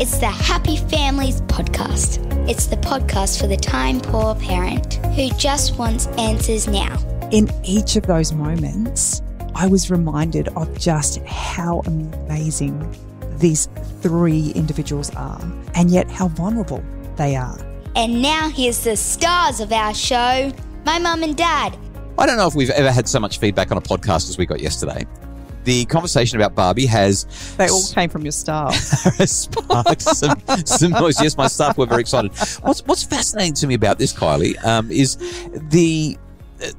It's the Happy Families Podcast. It's the podcast for the time poor parent who just wants answers now. In each of those moments, I was reminded of just how amazing these three individuals are, and yet how vulnerable they are. And now here's the stars of our show my mum and dad. I don't know if we've ever had so much feedback on a podcast as we got yesterday. The conversation about Barbie has They all came from your staff. sparked some, some noise. Yes, my staff were very excited. What's What's fascinating to me about this, Kylie, um, is the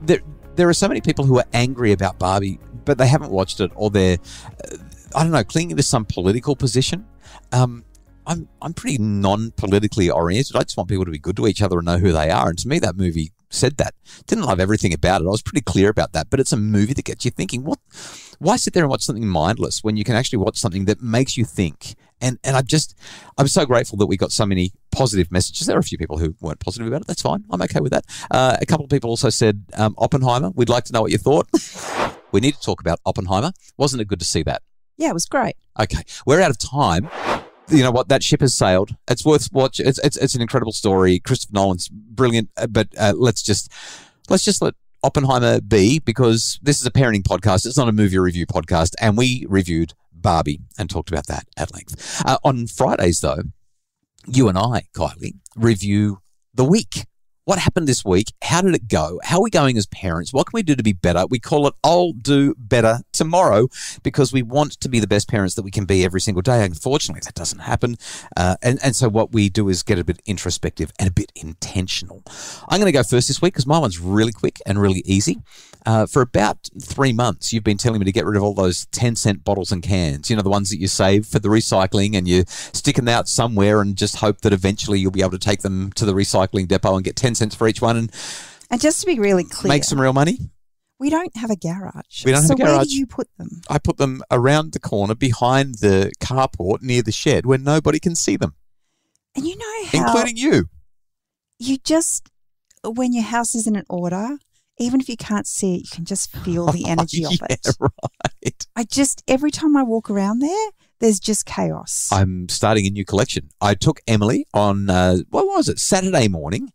there there are so many people who are angry about Barbie, but they haven't watched it, or they're uh, I don't know clinging to some political position. Um, I'm I'm pretty non-politically oriented. I just want people to be good to each other and know who they are. And to me, that movie said that. Didn't love everything about it. I was pretty clear about that. But it's a movie that gets you thinking. What? Why sit there and watch something mindless when you can actually watch something that makes you think? And and I'm just I'm so grateful that we got so many positive messages. There are a few people who weren't positive about it. That's fine. I'm okay with that. Uh, a couple of people also said um, Oppenheimer. We'd like to know what you thought. we need to talk about Oppenheimer. Wasn't it good to see that? Yeah, it was great. Okay, we're out of time. You know what? That ship has sailed. It's worth watch. It's it's, it's an incredible story. Christopher Nolan's brilliant. uh, But uh, let's just let's just let Oppenheimer be because this is a parenting podcast. It's not a movie review podcast, and we reviewed Barbie and talked about that at length. Uh, on Fridays, though, you and I, Kylie, review the week. What happened this week? How did it go? How are we going as parents? What can we do to be better? We call it I'll do better tomorrow because we want to be the best parents that we can be every single day. Unfortunately, that doesn't happen. Uh, and, and so what we do is get a bit introspective and a bit intentional. I'm going to go first this week because my one's really quick and really easy. Uh, for about three months, you've been telling me to get rid of all those 10 cent bottles and cans. You know, the ones that you save for the recycling and you stick them out somewhere and just hope that eventually you'll be able to take them to the recycling depot and get 10 cents for each one and And just to be really clear, make some real money. we don't have a garage. We don't have so a where garage. do you put them? I put them around the corner behind the carport near the shed where nobody can see them, And you know how including you. you just when your house is in an order, even if you can't see it, you can just feel the energy of yeah, it. right. I just every time I walk around there, there's just chaos. I'm starting a new collection. I took Emily on uh, what was it Saturday morning.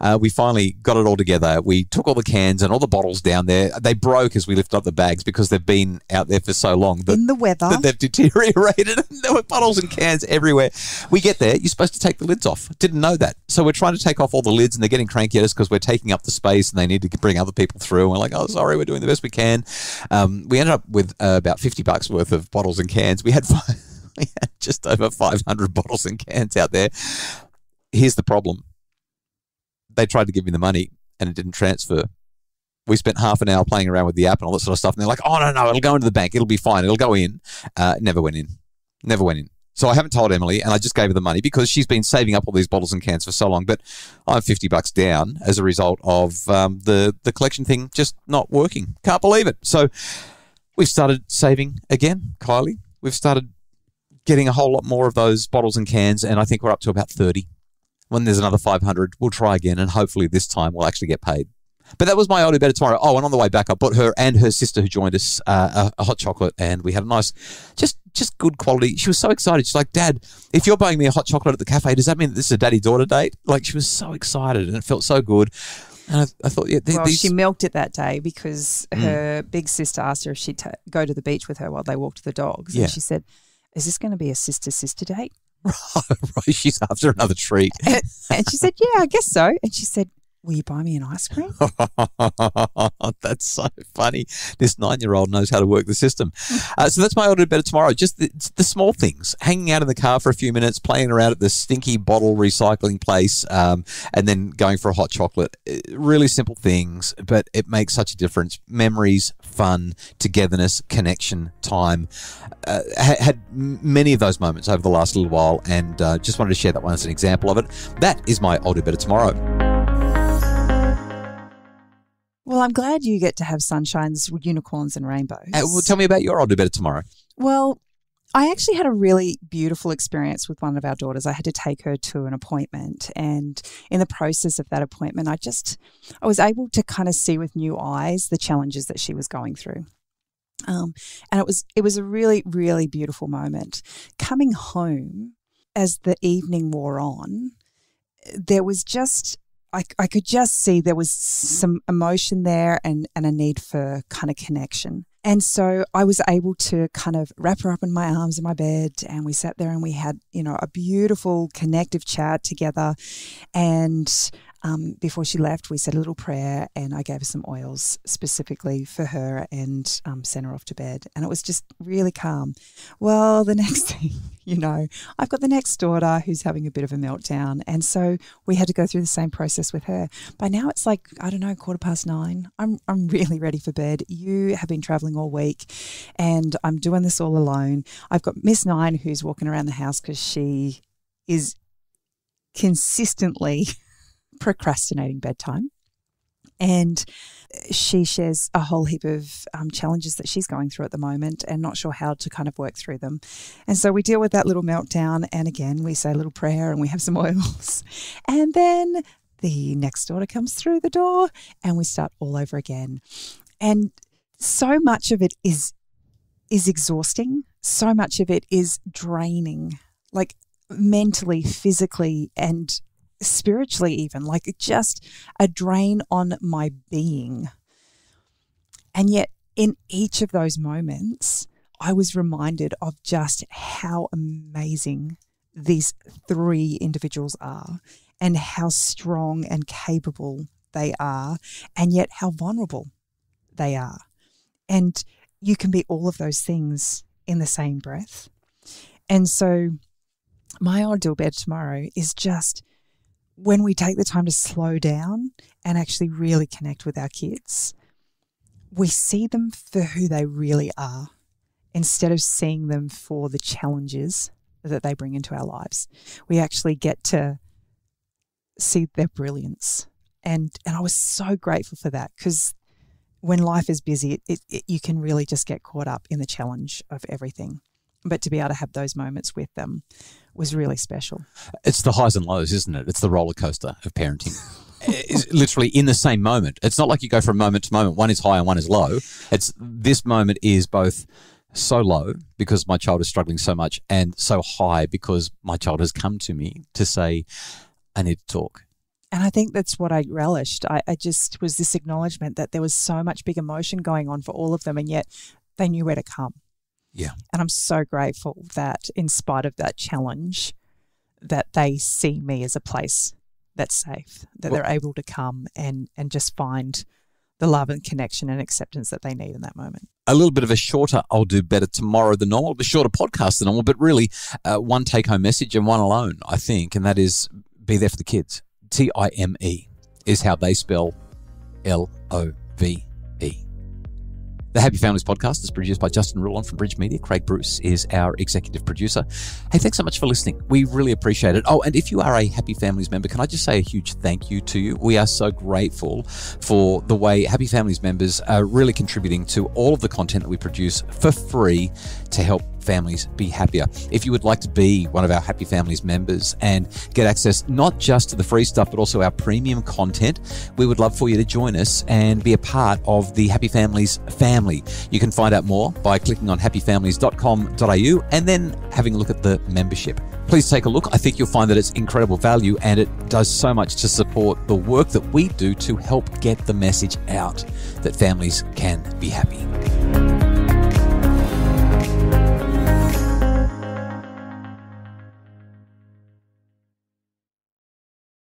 Uh, we finally got it all together. We took all the cans and all the bottles down there. They broke as we lifted up the bags because they've been out there for so long that, in the weather. that they've deteriorated. there were bottles and cans everywhere. We get there, you're supposed to take the lids off. Didn't know that. So we're trying to take off all the lids and they're getting cranky at us because we're taking up the space and they need to bring other people through. And we're like, oh, sorry, we're doing the best we can. Um, we ended up with uh, about 50 bucks worth of bottles and cans. We had, five, we had just over 500 bottles and cans out there. Here's the problem they tried to give me the money and it didn't transfer. We spent half an hour playing around with the app and all that sort of stuff. And they're like, oh, no, no, it'll go into the bank. It'll be fine. It'll go in. Uh, never went in. Never went in. So I haven't told Emily and I just gave her the money because she's been saving up all these bottles and cans for so long. But I'm 50 bucks down as a result of um, the, the collection thing just not working. Can't believe it. So we've started saving again, Kylie. We've started getting a whole lot more of those bottles and cans. And I think we're up to about 30. When there's another 500, we'll try again. And hopefully this time we'll actually get paid. But that was my I'll better tomorrow. Oh, and on the way back, I bought her and her sister who joined us uh, a, a hot chocolate, and we had a nice, just just good quality. She was so excited. She's like, "Dad, if you're buying me a hot chocolate at the cafe, does that mean that this is a daddy daughter date?" Like she was so excited, and it felt so good. And I, I thought, yeah, th- well, these, she milked it that day because Mm. her big sister asked her if she'd ta go to the beach with her while they walked the dogs. Yeah. And she said, Is this going to be a sister sister date? right, she's after another treat. And she said, Yeah, I guess so. And she said, Will you buy me an ice cream? that's so funny. This nine-year-old knows how to work the system. Uh, so that's my order better tomorrow. Just the, the small things: hanging out in the car for a few minutes, playing around at the stinky bottle recycling place, um, and then going for a hot chocolate. Uh, Really simple things, but it makes such a difference. Memories, fun, togetherness, connection, time. Uh, ha- had many of those moments over the last little while, and uh, just wanted to share that one as an example of it. That is my do better tomorrow. Well, I'm glad you get to have sunshines, unicorns, and rainbows. Uh, well, tell me about your I'll do better tomorrow. Well, I actually had a really beautiful experience with one of our daughters. I had to take her to an appointment, and in the process of that appointment, I just I was able to kind of see with new eyes the challenges that she was going through. Um, and it was it was a really really beautiful moment. Coming home, as the evening wore on, there was just I, I could just see there was mm-hmm. some emotion there and, and a need for kind of connection. And so I was able to kind of wrap her up in my arms in my bed, and we sat there and we had, you know, a beautiful connective chat together. And um, before she left, we said a little prayer and I gave her some oils specifically for her and um, sent her off to bed. And it was just really calm. Well, the next thing, you know, I've got the next daughter who's having a bit of a meltdown. And so we had to go through the same process with her. By now it's like, I don't know, quarter past nine. I'm, I'm really ready for bed. You have been traveling all week and I'm doing this all alone. I've got Miss Nine who's walking around the house because she is consistently procrastinating bedtime. And she shares a whole heap of um, challenges that she's going through at the moment and not sure how to kind of work through them. And so we deal with that little meltdown. And again, we say a little prayer and we have some oils. And then the next daughter comes through the door and we start all over again. And so much of it is is exhausting. So much of it is draining, like mentally, physically, and spiritually, even like just a drain on my being. And yet, in each of those moments, I was reminded of just how amazing these three individuals are and how strong and capable they are, and yet how vulnerable they are. And you can be all of those things in the same breath. And so, my ideal bed tomorrow is just when we take the time to slow down and actually really connect with our kids, we see them for who they really are instead of seeing them for the challenges that they bring into our lives. We actually get to see their brilliance. And, and I was so grateful for that because when life is busy, it, it, you can really just get caught up in the challenge of everything but to be able to have those moments with them was really special. It's the highs and lows, isn't it? It's the roller coaster of parenting. Eh, it's literally in the same moment. It's not like you go from moment to moment. One is high and one is low. It's this moment is both so low because my child is struggling so much and so high because my child has come to me to say, I need to talk. And I think that's what I relished. I, I just was this acknowledgement that there was so much big emotion going on for all of them, and yet they knew where to come. Yeah. And I'm so grateful that in spite of that challenge, that they see me as a place that's safe, that well, they're able to come and and just find the love and connection and acceptance that they need in that moment. A little bit of a shorter, I'll do better tomorrow than normal, a shorter podcast than normal, but really uh, one take home message and one alone, I think, and that is be there for the kids. T I M E is how they spell L O V E. The Happy Families podcast is produced by Justin Rulon from Bridge Media. Craig Bruce is our executive producer. Hey, thanks so much for listening. We really appreciate it. Oh, and if you are a Happy Families member, can I just say a huge thank you to you? We are so grateful for the way Happy Families members are really contributing to all of the content that we produce for free to help families be happier. If you would like to be one of our Happy Families members and get access not just to the free stuff, but also our premium content, we would love for you to join us and be a part of the Happy Families family. You can find out more by clicking on happyfamilies.com.au and then having a look at the membership. Please take a look. I think you'll find that it's incredible value and it does so much to support the work that we do to help get the message out that families can be happy.